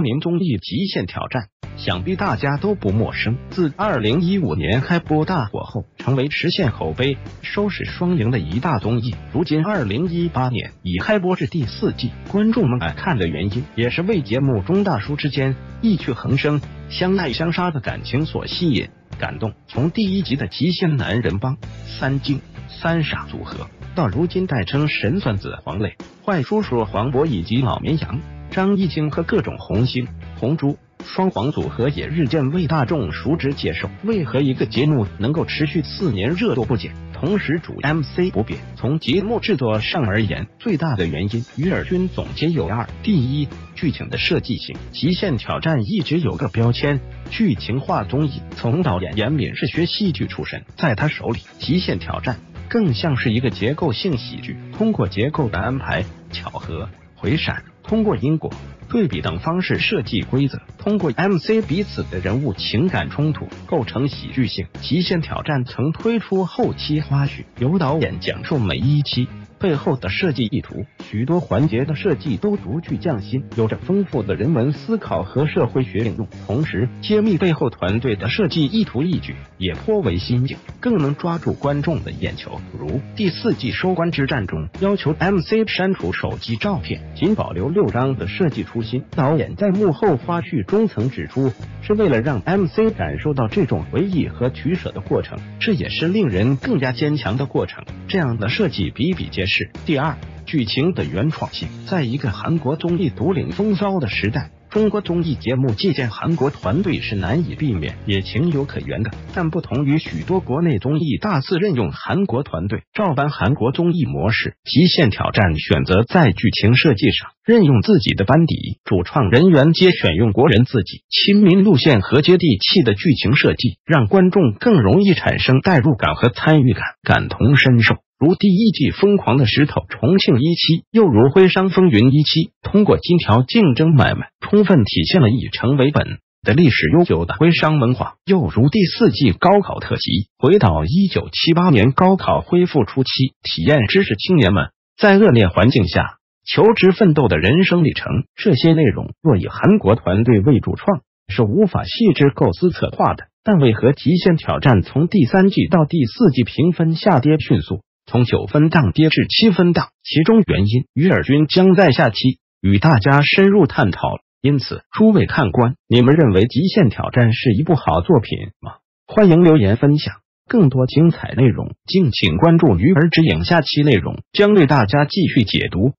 民综艺《极限挑战》，想必大家都不陌生。自二零一五年开播大火后，成为实现口碑、收视双赢的一大综艺。如今二零一八年已开播至第四季，观众们爱看的原因，也是为节目中大叔之间意趣横生、相爱相杀的感情所吸引、感动。从第一集的极限男人帮、三精、三傻组合，到如今代称神算子黄磊、坏叔叔黄渤以及老绵羊。张艺兴和各种红星、红猪、双黄组合也日渐为大众熟知接受。为何一个节目能够持续四年热度不减，同时主 MC 不变？从节目制作上而言，最大的原因，于尔军总结有二：第一，剧情的设计性。极限挑战一直有个标签，剧情化综艺。从导演严敏是学戏剧出身，在他手里，极限挑战更像是一个结构性喜剧，通过结构的安排、巧合、回闪。通过因果、对比等方式设计规则，通过 MC 彼此的人物情感冲突构成喜剧性。极限挑战曾推出后期花絮，由导演讲述每一期。背后的设计意图，许多环节的设计都独具匠心，有着丰富的人文思考和社会学应用。同时，揭秘背后团队的设计意图一举，也颇为新颖，更能抓住观众的眼球。如第四季收官之战中，要求 MC 删除手机照片，仅保留六张的设计初心。导演在幕后花絮中曾指出，是为了让 MC 感受到这种回忆和取舍的过程，这也是令人更加坚强的过程。这样的设计比比皆。是第二，剧情的原创性，在一个韩国综艺独领风骚的时代。中国综艺节目借鉴韩国团队是难以避免，也情有可原的。但不同于许多国内综艺大肆任用韩国团队，照搬韩国综艺模式，极限挑战选择在剧情设计上任用自己的班底，主创人员皆选用国人自己亲民路线和接地气的剧情设计，让观众更容易产生代入感和参与感，感同身受。如第一季《疯狂的石头》重庆一期，又如《徽商风云》一期，通过金条竞争买卖，充分体现了以诚为本的历史悠久的徽商文化。又如第四季高考特辑，回到一九七八年高考恢复初期，体验知识青年们在恶劣环境下求职奋斗的人生历程。这些内容若以韩国团队为主创，是无法细致构思策划的。但为何《极限挑战》从第三季到第四季评分下跌迅速？从九分档跌至七分档，其中原因，于尔君将在下期与大家深入探讨。因此，诸位看官，你们认为《极限挑战》是一部好作品吗？欢迎留言分享，更多精彩内容，敬请关注鱼儿之影。下期内容将为大家继续解读。